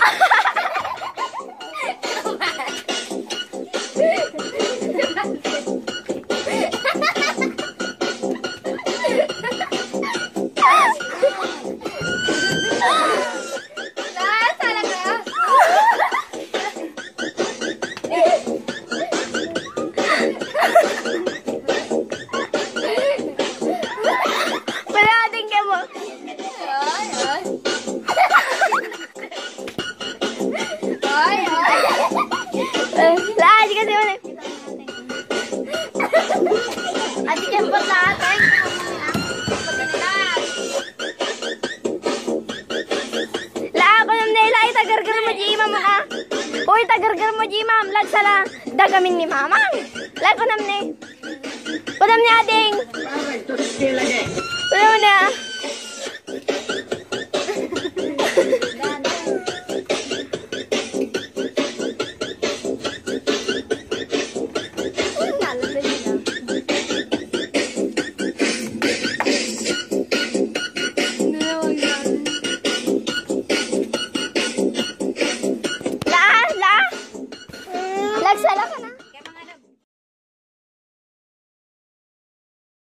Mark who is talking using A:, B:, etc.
A: Ati ka ba natin?
B: La ako nam nila ay tagargar mo di mama ka. Uy tagargar mo di ma'am. Lag sala dagamin ni mama. Lag ko nam ni. Ko nam ni ading.
C: Aray, ito si lagi.